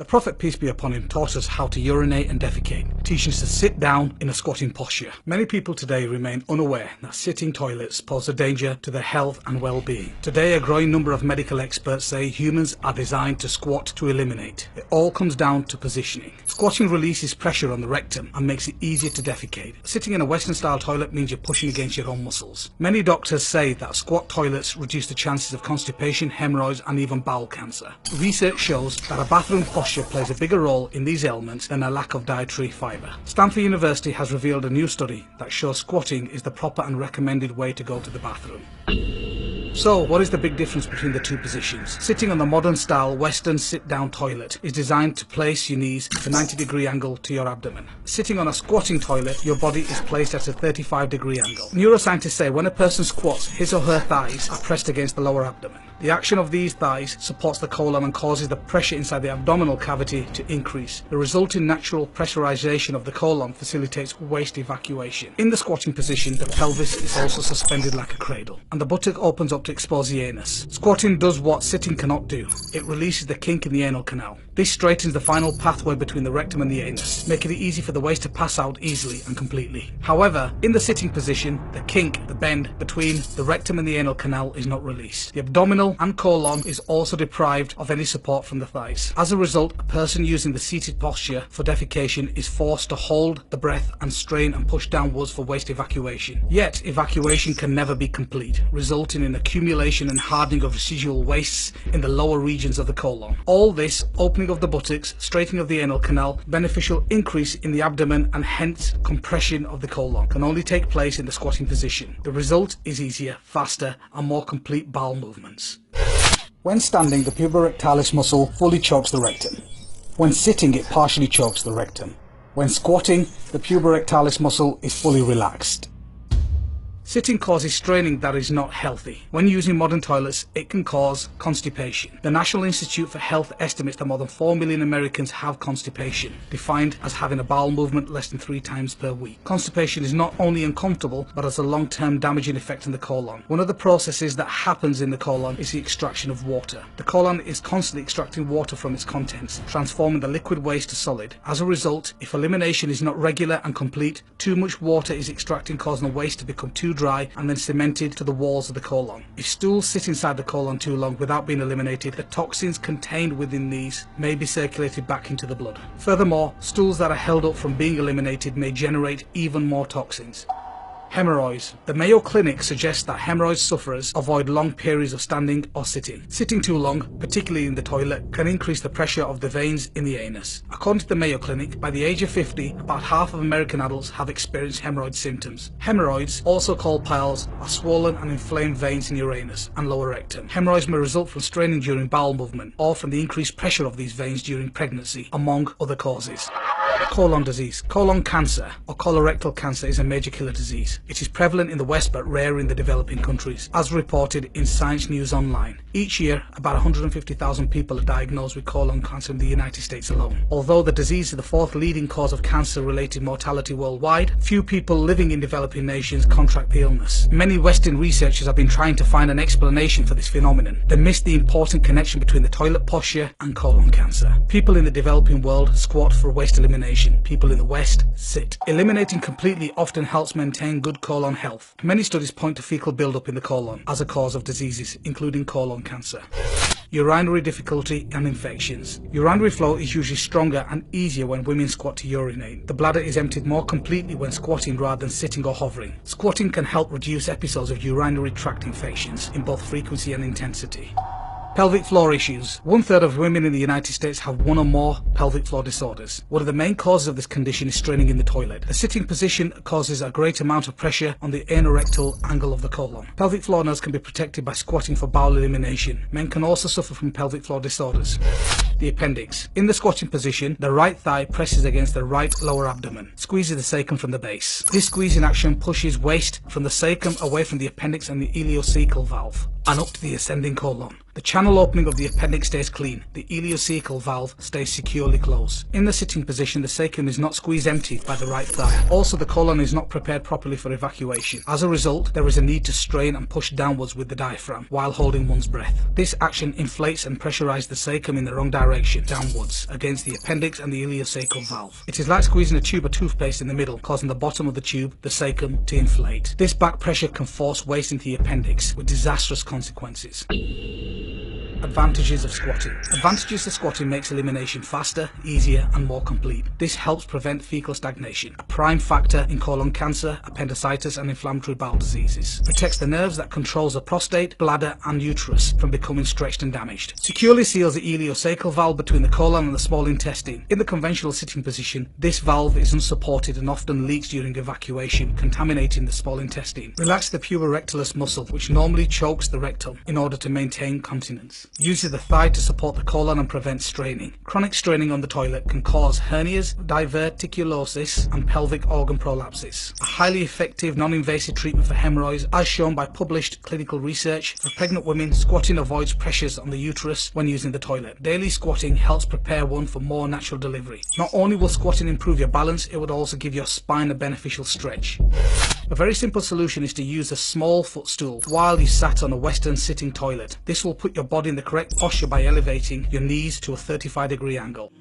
The Prophet, peace be upon him, taught us how to urinate and defecate, teaching us to sit down in a squatting posture. Many people today remain unaware that sitting toilets pose a danger to their health and well-being. Today, a growing number of medical experts say humans are designed to squat to eliminate. It all comes down to positioning. Squatting releases pressure on the rectum and makes it easier to defecate. Sitting in a Western-style toilet means you're pushing against your own muscles. Many doctors say that squat toilets reduce the chances of constipation, hemorrhoids and even bowel cancer. Research shows that a bathroom posture plays a bigger role in these ailments than a lack of dietary fibre. Stanford University has revealed a new study that shows squatting is the proper and recommended way to go to the bathroom. So, what is the big difference between the two positions? Sitting on the modern style Western sit down toilet is designed to place your knees at a 90 degree angle to your abdomen. Sitting on a squatting toilet, your body is placed at a 35 degree angle. Neuroscientists say when a person squats, his or her thighs are pressed against the lower abdomen. The action of these thighs supports the colon and causes the pressure inside the abdominal cavity to increase. The resulting natural pressurization of the colon facilitates waste evacuation. In the squatting position, the pelvis is also suspended like a cradle, and the buttock opens up to expose the anus. Squatting does what sitting cannot do. It releases the kink in the anal canal. This straightens the final pathway between the rectum and the anus, making it easy for the waste to pass out easily and completely. However, in the sitting position, the kink, the bend between the rectum and the anal canal is not released. The abdominal and colon is also deprived of any support from the thighs. As a result, a person using the seated posture for defecation is forced to hold the breath and strain and push downwards for waste evacuation. Yet, evacuation can never be complete, resulting in accumulation and hardening of residual wastes in the lower regions of the colon. All this, opening of the buttocks, straightening of the anal canal, beneficial increase in the abdomen and hence compression of the colon, can only take place in the squatting position. The result is easier, faster and more complete bowel movements. When standing, the puborectalis muscle fully chokes the rectum. When sitting, it partially chokes the rectum. When squatting, the puborectalis muscle is fully relaxed. Sitting causes straining that is not healthy. When using modern toilets, it can cause constipation. The National Institute for Health estimates that more than 4 million Americans have constipation, defined as having a bowel movement less than three times per week. Constipation is not only uncomfortable, but has a long-term damaging effect on the colon. One of the processes that happens in the colon is the extraction of water. The colon is constantly extracting water from its contents, transforming the liquid waste to solid. As a result, if elimination is not regular and complete, too much water is extracting causing the waste to become too dry and then cemented to the walls of the colon. If stools sit inside the colon too long without being eliminated, the toxins contained within these may be circulated back into the blood. Furthermore, stools that are held up from being eliminated may generate even more toxins. Hemorrhoids. The Mayo Clinic suggests that hemorrhoid sufferers avoid long periods of standing or sitting. Sitting too long, particularly in the toilet, can increase the pressure of the veins in the anus. According to the Mayo Clinic, by the age of 50, about half of American adults have experienced hemorrhoid symptoms. Hemorrhoids, also called piles, are swollen and inflamed veins in your anus and lower rectum. Hemorrhoids may result from straining during bowel movement or from the increased pressure of these veins during pregnancy, among other causes. Colon disease. Colon cancer or colorectal cancer is a major killer disease. It is prevalent in the West but rare in the developing countries, as reported in Science News Online. Each year, about 150,000 people are diagnosed with colon cancer in the United States alone. Although the disease is the fourth leading cause of cancer-related mortality worldwide, few people living in developing nations contract the illness. Many Western researchers have been trying to find an explanation for this phenomenon. They miss the important connection between the toilet posture and colon cancer. People in the developing world squat for waste elimination. People in the West sit. Eliminating completely often helps maintain good colon health. Many studies point to fecal buildup in the colon as a cause of diseases, including colon cancer. Urinary difficulty and infections. Urinary flow is usually stronger and easier when women squat to urinate. The bladder is emptied more completely when squatting rather than sitting or hovering. Squatting can help reduce episodes of urinary tract infections in both frequency and intensity. Pelvic floor issues. One third of women in the United States have one or more pelvic floor disorders. One of the main causes of this condition is straining in the toilet. The sitting position causes a great amount of pressure on the anorectal angle of the colon. Pelvic floor nerves can be protected by squatting for bowel elimination. Men can also suffer from pelvic floor disorders. The appendix. In the squatting position, the right thigh presses against the right lower abdomen, squeezes the cecum from the base. This squeezing action pushes waste from the cecum away from the appendix and the ileocecal valve and up to the ascending colon. The channel opening of the appendix stays clean. The ileocecal valve stays securely closed. In the sitting position, the cecum is not squeezed empty by the right thigh. Also, the colon is not prepared properly for evacuation. As a result, there is a need to strain and push downwards with the diaphragm while holding one's breath. This action inflates and pressurizes the cecum in the wrong direction, downwards, against the appendix and the ileocecal valve. It is like squeezing a tube of toothpaste in the middle, causing the bottom of the tube, the cecum, to inflate. This back pressure can force waste into the appendix with disastrous consequences. Advantages of squatting. Advantages of squatting makes elimination faster, easier and more complete. This helps prevent fecal stagnation, a prime factor in colon cancer, appendicitis and inflammatory bowel diseases. Protects the nerves that controls the prostate, bladder and uterus from becoming stretched and damaged. Securely seals the ileocecal valve between the colon and the small intestine. In the conventional sitting position, this valve is unsupported and often leaks during evacuation, contaminating the small intestine. Relax the puborectalis muscle, which normally chokes the rectum in order to maintain continence. Uses the thigh to support the colon and prevent straining. Chronic straining on the toilet can cause hernias, diverticulosis, and pelvic organ prolapses. A highly effective non-invasive treatment for hemorrhoids, as shown by published clinical research. For pregnant women, squatting avoids pressures on the uterus when using the toilet. Daily squatting helps prepare one for more natural delivery. Not only will squatting improve your balance, it would also give your spine a beneficial stretch. A very simple solution is to use a small footstool while you sat on a western sitting toilet. This will put your body in the correct posture by elevating your knees to a 35 degree angle.